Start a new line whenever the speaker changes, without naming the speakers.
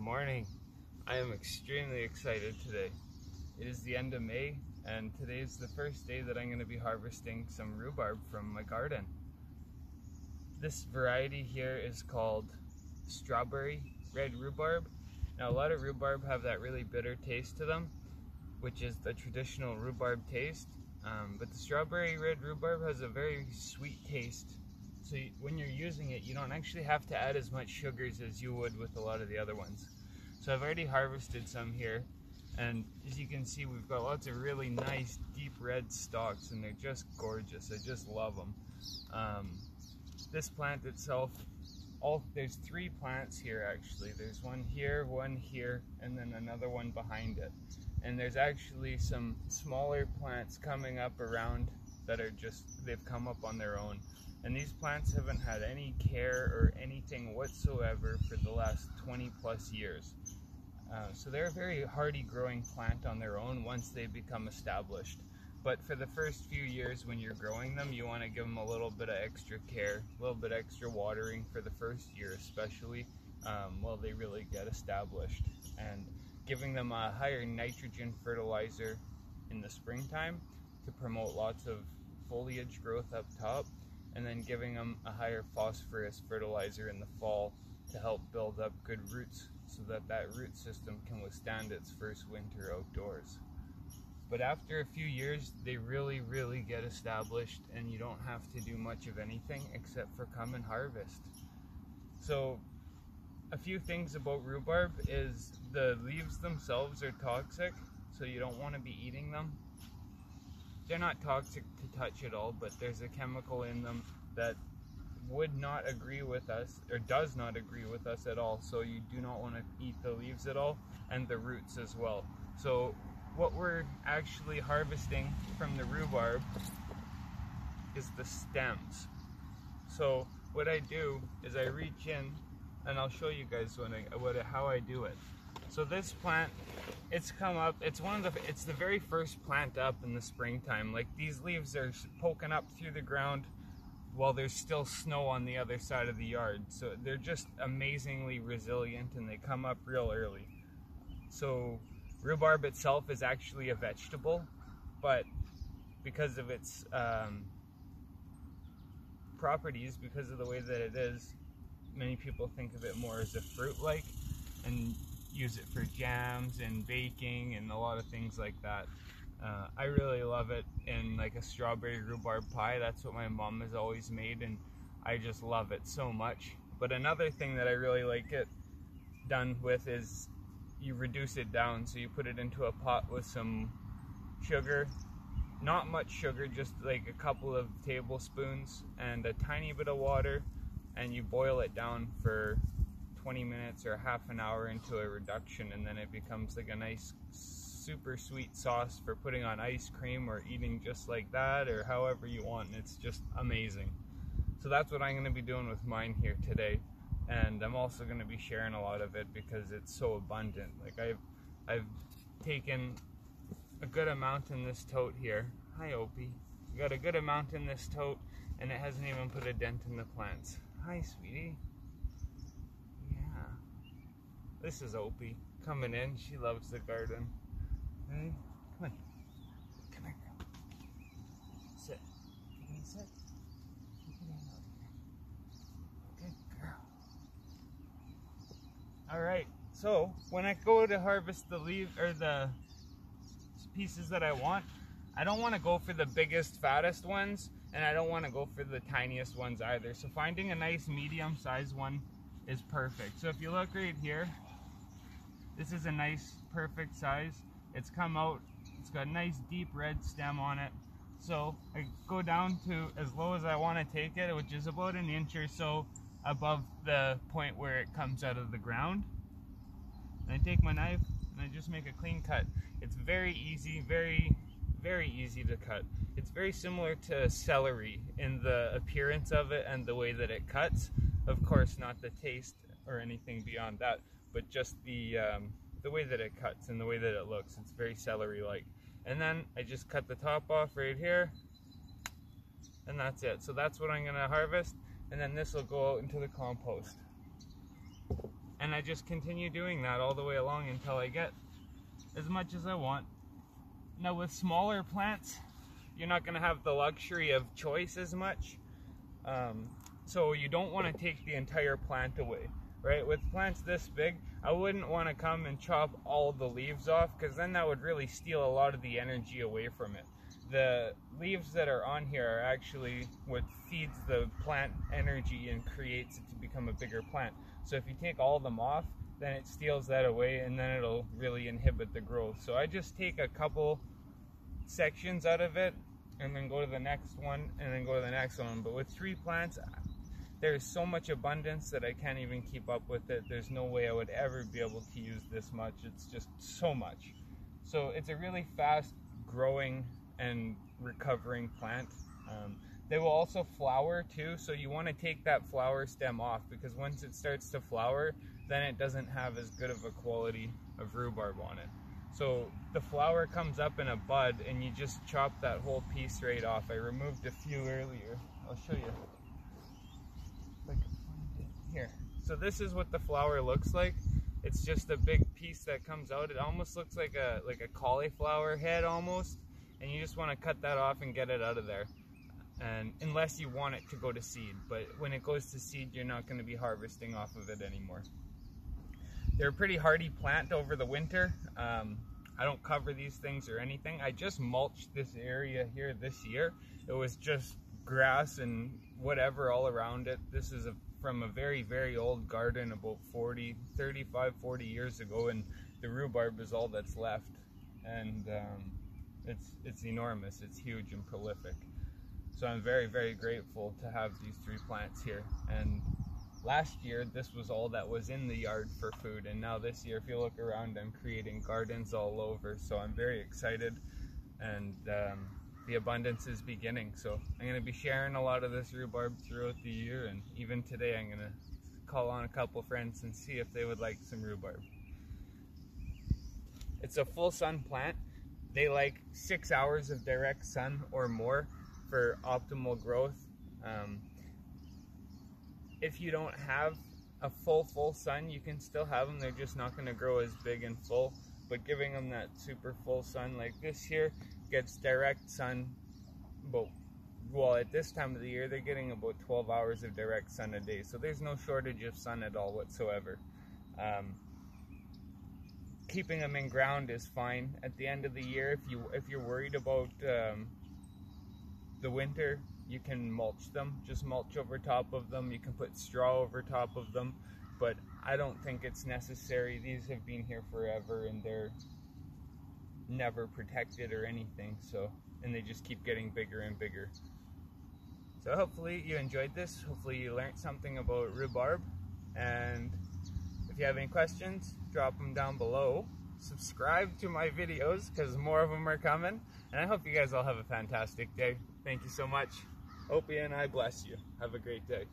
Good morning. I am extremely excited today. It is the end of May and today is the first day that I'm going to be harvesting some rhubarb from my garden. This variety here is called strawberry red rhubarb. Now a lot of rhubarb have that really bitter taste to them, which is the traditional rhubarb taste. Um, but the strawberry red rhubarb has a very sweet taste so when you're using it, you don't actually have to add as much sugars as you would with a lot of the other ones. So I've already harvested some here, and as you can see, we've got lots of really nice deep red stalks, and they're just gorgeous. I just love them. Um, this plant itself, all there's three plants here actually. There's one here, one here, and then another one behind it. And there's actually some smaller plants coming up around that are just, they've come up on their own. And these plants haven't had any care or anything whatsoever for the last 20 plus years. Uh, so they're a very hardy growing plant on their own once they become established. But for the first few years when you're growing them, you want to give them a little bit of extra care, a little bit extra watering for the first year especially, um, while they really get established. And giving them a higher nitrogen fertilizer in the springtime to promote lots of foliage growth up top and then giving them a higher phosphorus fertilizer in the fall to help build up good roots so that that root system can withstand its first winter outdoors. But after a few years, they really, really get established and you don't have to do much of anything except for come and harvest. So a few things about rhubarb is the leaves themselves are toxic, so you don't want to be eating them they're not toxic to touch at all, but there's a chemical in them that would not agree with us or does not agree with us at all. So you do not want to eat the leaves at all and the roots as well. So what we're actually harvesting from the rhubarb is the stems. So what I do is I reach in and I'll show you guys when I, what, how I do it. So this plant, it's come up, it's one of the, it's the very first plant up in the springtime. Like these leaves are poking up through the ground while there's still snow on the other side of the yard. So they're just amazingly resilient and they come up real early. So rhubarb itself is actually a vegetable, but because of its um, properties, because of the way that it is, many people think of it more as a fruit like and use it for jams and baking and a lot of things like that. Uh, I really love it in like a strawberry rhubarb pie. That's what my mom has always made and I just love it so much. But another thing that I really like it done with is you reduce it down. So you put it into a pot with some sugar, not much sugar, just like a couple of tablespoons and a tiny bit of water and you boil it down for 20 minutes or half an hour into a reduction and then it becomes like a nice super sweet sauce for putting on ice cream or eating just like that or however you want and it's just amazing. So that's what I'm going to be doing with mine here today and I'm also going to be sharing a lot of it because it's so abundant. Like I've, I've taken a good amount in this tote here. Hi Opie. Got a good amount in this tote and it hasn't even put a dent in the plants. Hi sweetie. This is Opie coming in. She loves the garden. Hey, come on. Come here, girl. Sit. You can sit. You out here. Good girl. All right. So when I go to harvest the leaf or the pieces that I want, I don't want to go for the biggest, fattest ones, and I don't want to go for the tiniest ones either. So finding a nice medium-sized one is perfect. So if you look right here, this is a nice, perfect size. It's come out, it's got a nice deep red stem on it. So I go down to as low as I want to take it, which is about an inch or so above the point where it comes out of the ground. And I take my knife and I just make a clean cut. It's very easy, very, very easy to cut. It's very similar to celery in the appearance of it and the way that it cuts. Of course, not the taste or anything beyond that but just the um, the way that it cuts and the way that it looks. It's very celery-like. And then I just cut the top off right here, and that's it. So that's what I'm gonna harvest, and then this will go out into the compost. And I just continue doing that all the way along until I get as much as I want. Now with smaller plants, you're not gonna have the luxury of choice as much. Um, so you don't wanna take the entire plant away, right? With plants this big, I wouldn't wanna come and chop all the leaves off because then that would really steal a lot of the energy away from it. The leaves that are on here are actually what feeds the plant energy and creates it to become a bigger plant. So if you take all of them off, then it steals that away and then it'll really inhibit the growth. So I just take a couple sections out of it and then go to the next one and then go to the next one. But with three plants, there's so much abundance that I can't even keep up with it. There's no way I would ever be able to use this much. It's just so much. So it's a really fast growing and recovering plant. Um, they will also flower too, so you want to take that flower stem off because once it starts to flower, then it doesn't have as good of a quality of rhubarb on it. So the flower comes up in a bud and you just chop that whole piece right off. I removed a few earlier. I'll show you. Here. So this is what the flower looks like. It's just a big piece that comes out. It almost looks like a like a cauliflower head almost. And you just want to cut that off and get it out of there and unless you want it to go to seed but when it goes to seed you're not going to be harvesting off of it anymore they're a pretty hardy plant over the winter um, I don't cover these things or anything I just mulched this area here this year it was just grass and whatever all around it this is a, from a very very old garden about 40 35 40 years ago and the rhubarb is all that's left and um, it's it's enormous it's huge and prolific so I'm very, very grateful to have these three plants here. And last year, this was all that was in the yard for food. And now this year, if you look around, I'm creating gardens all over. So I'm very excited and um, the abundance is beginning. So I'm gonna be sharing a lot of this rhubarb throughout the year. And even today, I'm gonna call on a couple friends and see if they would like some rhubarb. It's a full sun plant. They like six hours of direct sun or more for optimal growth. Um, if you don't have a full, full sun, you can still have them. They're just not going to grow as big and full. But giving them that super full sun like this here gets direct sun about, well, at this time of the year, they're getting about 12 hours of direct sun a day. So there's no shortage of sun at all whatsoever. Um, keeping them in ground is fine. At the end of the year, if you if you're worried about um, the winter, you can mulch them, just mulch over top of them. You can put straw over top of them, but I don't think it's necessary. These have been here forever and they're never protected or anything, so, and they just keep getting bigger and bigger. So hopefully you enjoyed this. Hopefully you learned something about rhubarb. And if you have any questions, drop them down below. Subscribe to my videos because more of them are coming. And I hope you guys all have a fantastic day. Thank you so much. Opie and I bless you. Have a great day.